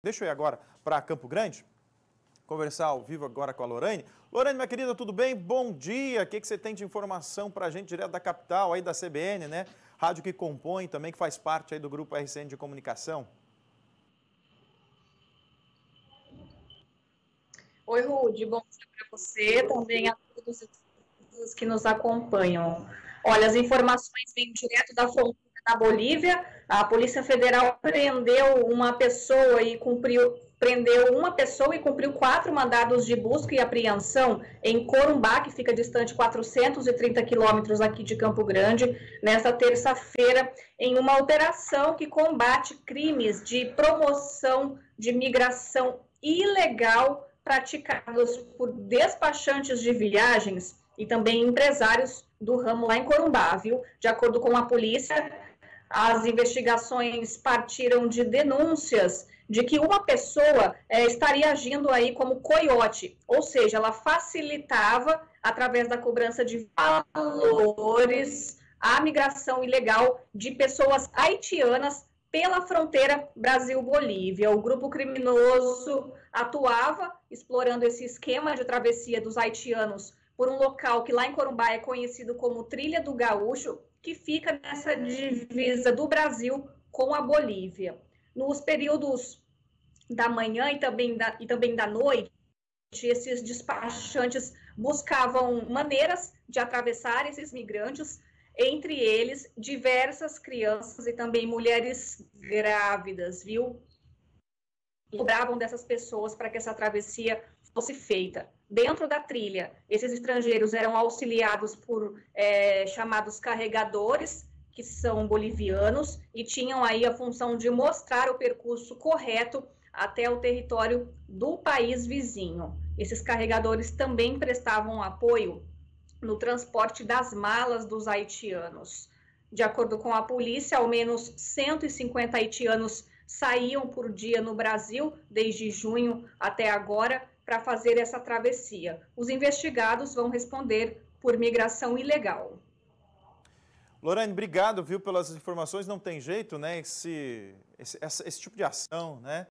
Deixa eu ir agora para Campo Grande, conversar ao vivo agora com a Lorane. Lorane, minha querida, tudo bem? Bom dia. O que, que você tem de informação para a gente direto da capital, aí da CBN, né? Rádio que compõe também, que faz parte aí do grupo RCN de comunicação. Oi, Rude. Bom dia para você, também a todos os que nos acompanham. Olha, as informações vêm direto da fronteira na Bolívia, a Polícia Federal prendeu uma pessoa e cumpriu prendeu uma pessoa e cumpriu quatro mandados de busca e apreensão em Corumbá, que fica distante 430 quilômetros aqui de Campo Grande, nesta terça-feira, em uma operação que combate crimes de promoção de migração ilegal praticados por despachantes de viagens e também empresários do ramo lá em Corumbá, viu? De acordo com a polícia, as investigações partiram de denúncias de que uma pessoa é, estaria agindo aí como coiote, ou seja, ela facilitava, através da cobrança de valores, a migração ilegal de pessoas haitianas pela fronteira Brasil-Bolívia. O grupo criminoso atuava explorando esse esquema de travessia dos haitianos por um local que lá em Corumbá é conhecido como Trilha do Gaúcho, que fica nessa divisa do Brasil com a Bolívia. Nos períodos da manhã e também da, e também da noite, esses despachantes buscavam maneiras de atravessar esses migrantes, entre eles diversas crianças e também mulheres grávidas, viu? Cobravam dessas pessoas para que essa travessia fosse feita. Dentro da trilha, esses estrangeiros eram auxiliados por é, chamados carregadores, que são bolivianos, e tinham aí a função de mostrar o percurso correto até o território do país vizinho. Esses carregadores também prestavam apoio no transporte das malas dos haitianos. De acordo com a polícia, ao menos 150 haitianos saíam por dia no Brasil desde junho até agora para fazer essa travessia. Os investigados vão responder por migração ilegal. Lorane, obrigado, viu, pelas informações. Não tem jeito, né, esse, esse, esse tipo de ação, né?